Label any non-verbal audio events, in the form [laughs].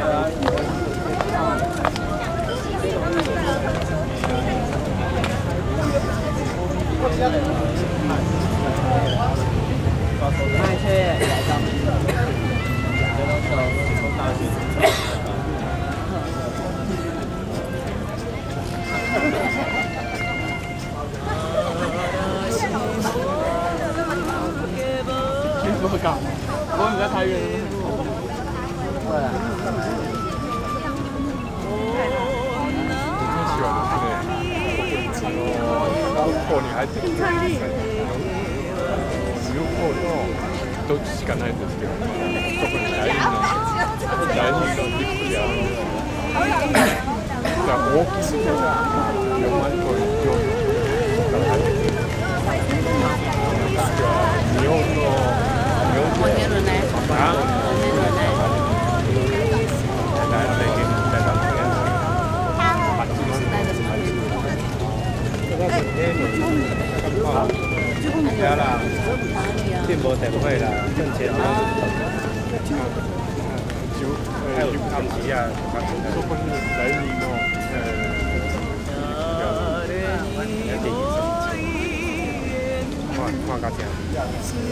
[laughs] 不搞，我们在太远港に入ってきてる両方のどっちしかない。んですけど特に大事な大事な大きすぎて4万個以上から入ってきて日本の日本の对啦，进无电费啦，挣钱啦。还有。他们几啊，说不定来你哦，呃，要给医生，看看价钱。